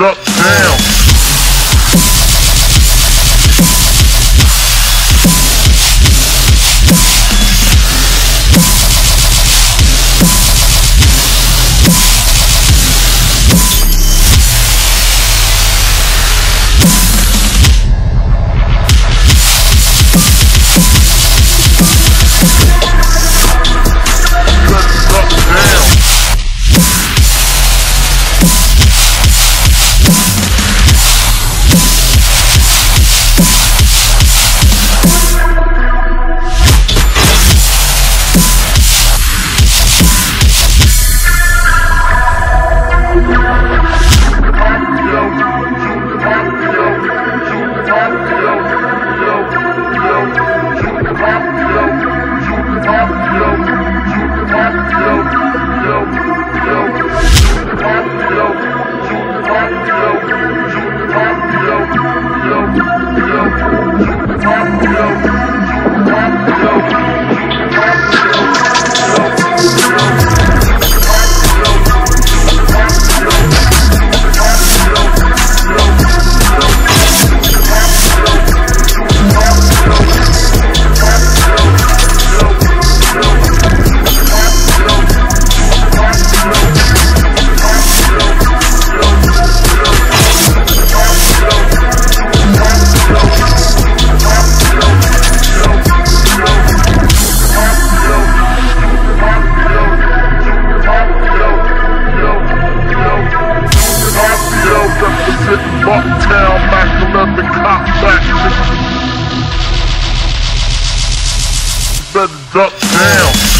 nigga. Better duck down. Bucktown, Mac 11, cop back, nigga. Better duck down.